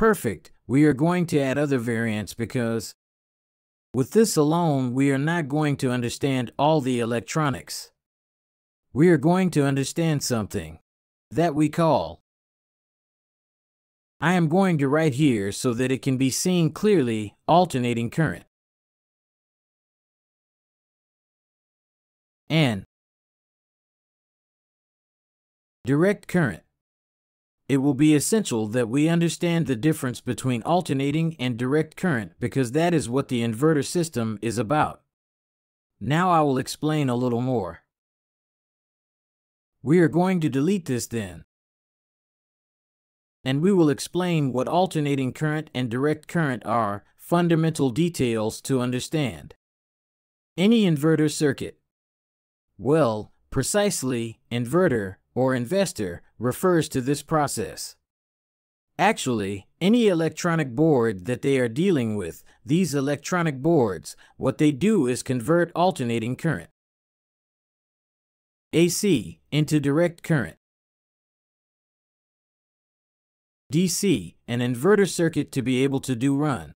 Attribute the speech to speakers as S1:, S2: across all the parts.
S1: Perfect. We are going to add other variants because with this alone, we are not going to understand all the electronics. We are going to understand something that we call. I am going to write here so that it can be seen clearly, alternating current. And direct current. It will be essential that we understand the difference between alternating and direct current because that is what the inverter system is about. Now I will explain a little more. We are going to delete this then. And we will explain what alternating current and direct current are, fundamental details to understand. Any inverter circuit. Well, precisely, inverter, or investor, refers to this process. Actually, any electronic board that they are dealing with, these electronic boards, what they do is convert alternating current. AC into direct current. DC, an inverter circuit to be able to do run.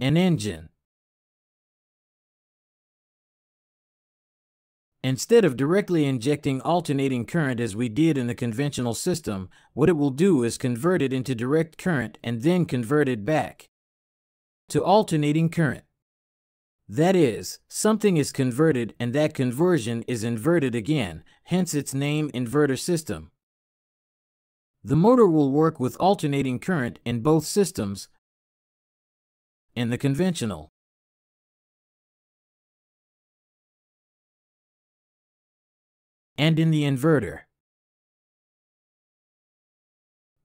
S1: An engine. Instead of directly injecting alternating current as we did in the conventional system, what it will do is convert it into direct current and then convert it back to alternating current. That is, something is converted and that conversion is inverted again, hence its name inverter system. The motor will work with alternating current in both systems in the conventional and in the inverter.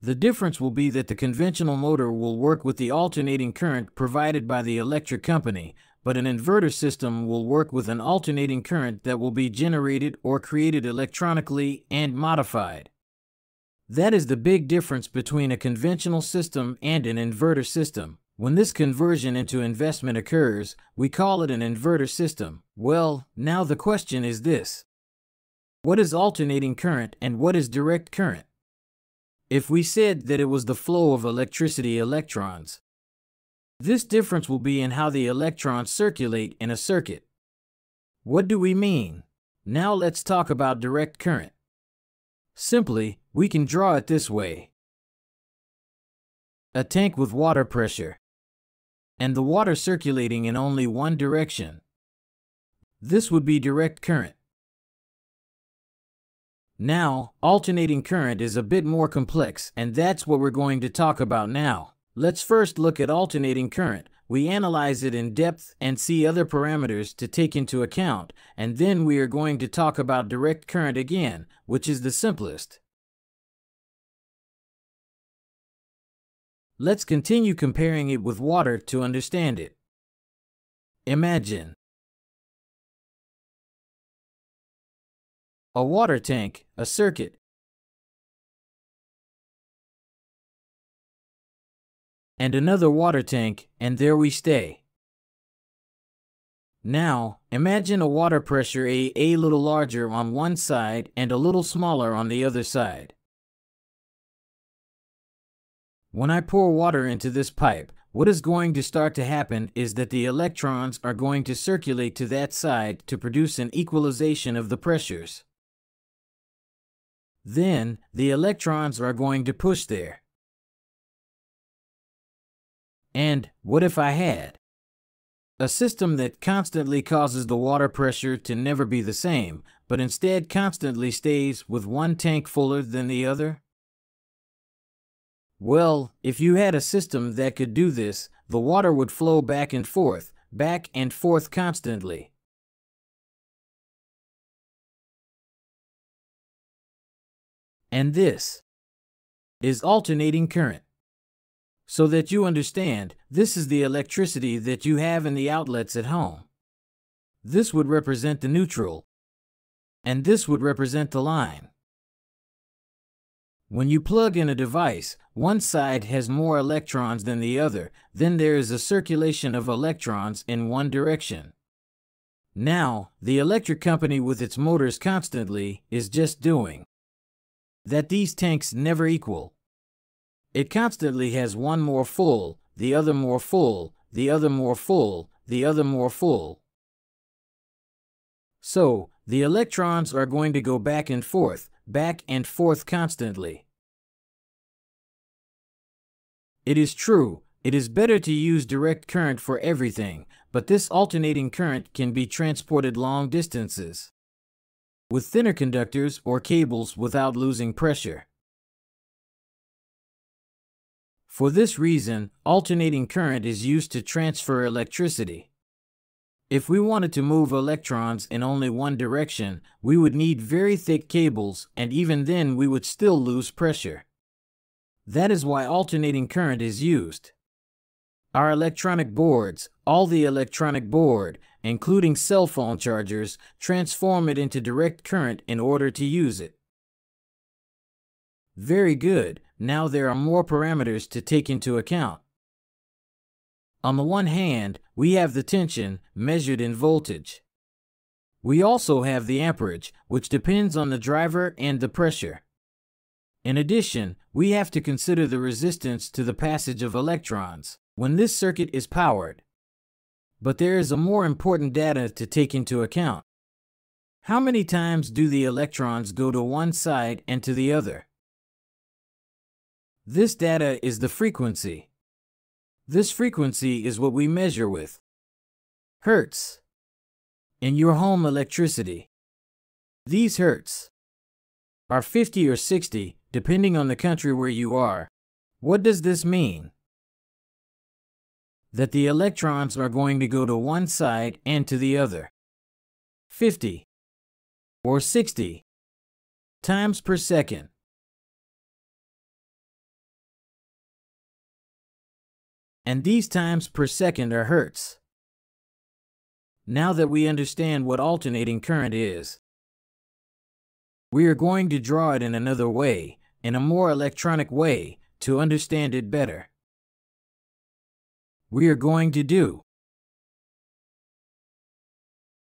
S1: The difference will be that the conventional motor will work with the alternating current provided by the electric company, but an inverter system will work with an alternating current that will be generated or created electronically and modified. That is the big difference between a conventional system and an inverter system. When this conversion into investment occurs, we call it an inverter system. Well, now the question is this. What is alternating current and what is direct current? If we said that it was the flow of electricity electrons, this difference will be in how the electrons circulate in a circuit. What do we mean? Now let's talk about direct current. Simply, we can draw it this way. A tank with water pressure. And the water circulating in only one direction. This would be direct current. Now, alternating current is a bit more complex, and that's what we're going to talk about now. Let's first look at alternating current. We analyze it in depth and see other parameters to take into account, and then we are going to talk about direct current again, which is the simplest. Let's continue comparing it with water to understand it. Imagine a water tank, a circuit, and another water tank, and there we stay. Now, imagine a water pressure a, a little larger on one side and a little smaller on the other side. When I pour water into this pipe, what is going to start to happen is that the electrons are going to circulate to that side to produce an equalization of the pressures. Then, the electrons are going to push there. And what if I had? A system that constantly causes the water pressure to never be the same, but instead constantly stays with one tank fuller than the other? Well, if you had a system that could do this, the water would flow back and forth, back and forth constantly. And this is alternating current. So that you understand, this is the electricity that you have in the outlets at home. This would represent the neutral, and this would represent the line. When you plug in a device, one side has more electrons than the other, then there is a circulation of electrons in one direction. Now, the electric company with its motors constantly is just doing that these tanks never equal. It constantly has one more full, the other more full, the other more full, the other more full. So, the electrons are going to go back and forth, back and forth constantly. It is true, it is better to use direct current for everything, but this alternating current can be transported long distances with thinner conductors or cables without losing pressure. For this reason, alternating current is used to transfer electricity. If we wanted to move electrons in only one direction, we would need very thick cables, and even then we would still lose pressure. That is why alternating current is used. Our electronic boards, all the electronic board, including cell phone chargers, transform it into direct current in order to use it. Very good, now there are more parameters to take into account. On the one hand, we have the tension, measured in voltage. We also have the amperage, which depends on the driver and the pressure. In addition, we have to consider the resistance to the passage of electrons when this circuit is powered. But there is a more important data to take into account. How many times do the electrons go to one side and to the other? This data is the frequency. This frequency is what we measure with. Hertz. In your home electricity. These hertz are 50 or 60, depending on the country where you are. What does this mean? That the electrons are going to go to one side and to the other. 50 or 60 times per second. and these times per second are hertz. Now that we understand what alternating current is, we are going to draw it in another way, in a more electronic way, to understand it better. We are going to do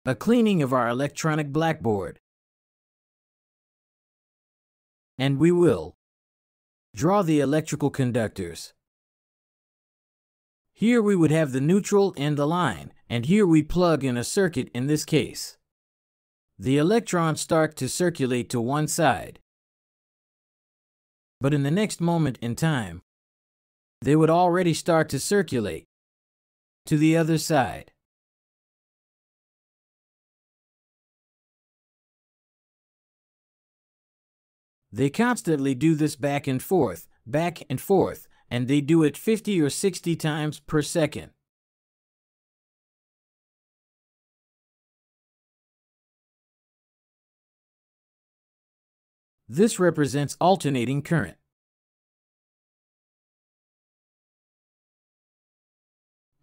S1: a cleaning of our electronic blackboard. And we will draw the electrical conductors. Here we would have the neutral and the line, and here we plug in a circuit in this case. The electrons start to circulate to one side. But in the next moment in time, they would already start to circulate to the other side. They constantly do this back and forth, back and forth, and they do it 50 or 60 times per second. This represents alternating current.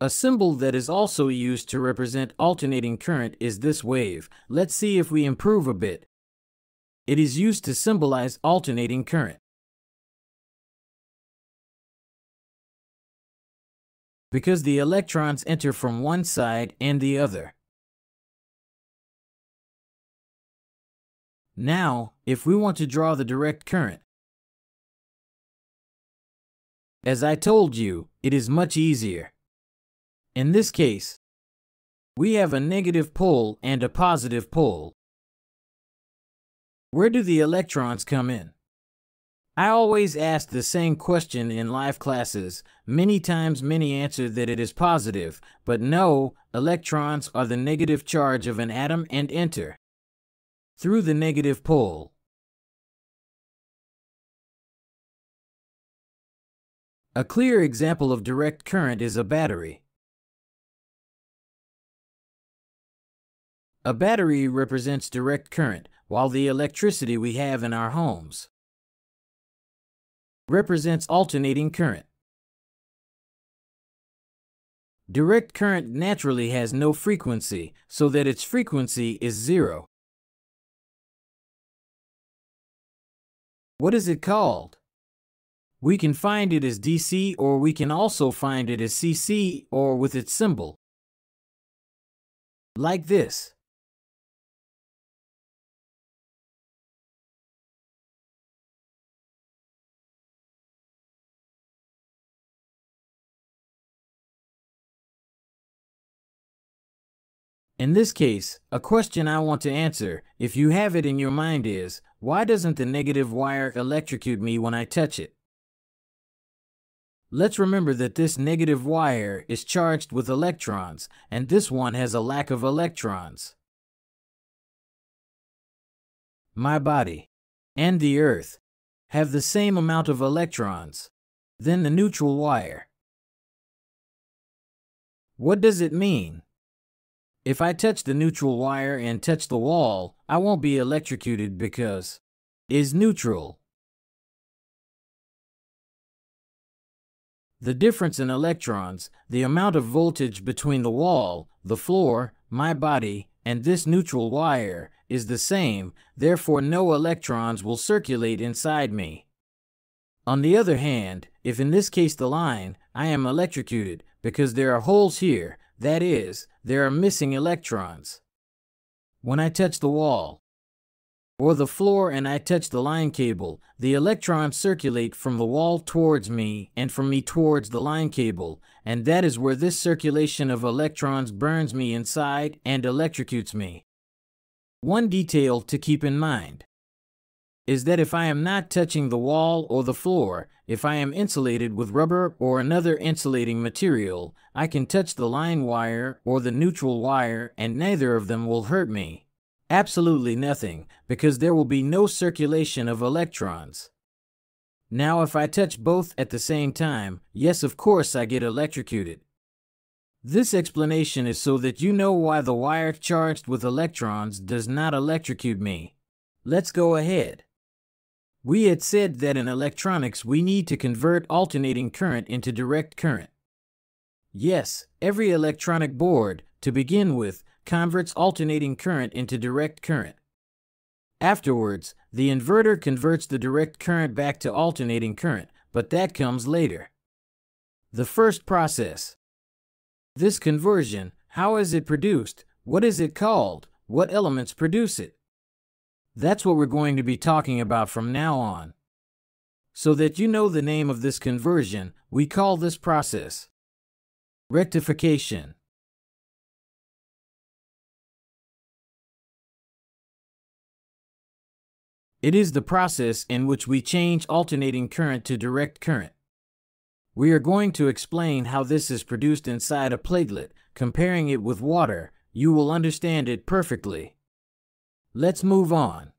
S1: A symbol that is also used to represent alternating current is this wave. Let's see if we improve a bit. It is used to symbolize alternating current. because the electrons enter from one side and the other. Now, if we want to draw the direct current, as I told you, it is much easier. In this case, we have a negative pole and a positive pole. Where do the electrons come in? I always ask the same question in live classes. Many times, many answer that it is positive, but no, electrons are the negative charge of an atom and enter through the negative pole. A clear example of direct current is a battery. A battery represents direct current, while the electricity we have in our homes represents alternating current. Direct current naturally has no frequency, so that its frequency is zero. What is it called? We can find it as DC or we can also find it as CC or with its symbol. Like this. In this case, a question I want to answer, if you have it in your mind is, why doesn't the negative wire electrocute me when I touch it? Let's remember that this negative wire is charged with electrons, and this one has a lack of electrons. My body and the Earth have the same amount of electrons. Then the neutral wire. What does it mean? If I touch the neutral wire and touch the wall, I won't be electrocuted because is neutral. The difference in electrons, the amount of voltage between the wall, the floor, my body, and this neutral wire is the same, therefore no electrons will circulate inside me. On the other hand, if in this case the line, I am electrocuted because there are holes here, that is, there are missing electrons. When I touch the wall or the floor and I touch the line cable, the electrons circulate from the wall towards me and from me towards the line cable, and that is where this circulation of electrons burns me inside and electrocutes me. One detail to keep in mind is that if I am not touching the wall or the floor, if I am insulated with rubber or another insulating material, I can touch the line wire or the neutral wire and neither of them will hurt me. Absolutely nothing, because there will be no circulation of electrons. Now if I touch both at the same time, yes of course I get electrocuted. This explanation is so that you know why the wire charged with electrons does not electrocute me. Let's go ahead. We had said that in electronics we need to convert alternating current into direct current. Yes, every electronic board, to begin with, converts alternating current into direct current. Afterwards, the inverter converts the direct current back to alternating current, but that comes later. The first process. This conversion, how is it produced? What is it called? What elements produce it? That's what we're going to be talking about from now on. So that you know the name of this conversion, we call this process rectification. It is the process in which we change alternating current to direct current. We are going to explain how this is produced inside a platelet. Comparing it with water, you will understand it perfectly. Let's move on.